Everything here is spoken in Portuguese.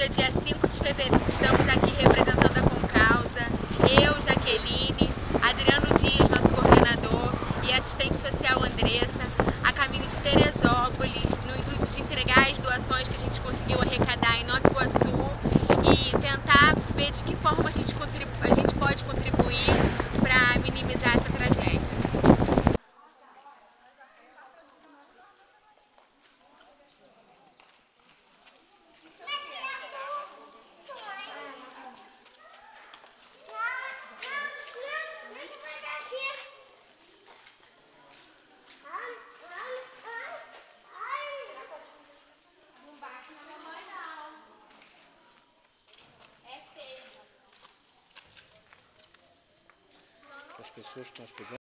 Hoje é dia 5 de fevereiro, estamos aqui representando a Concausa, eu, Jaqueline, Adriano Dias, nosso coordenador, e assistente social Andressa, a caminho de Teresópolis, as pessoas que nós pegamos.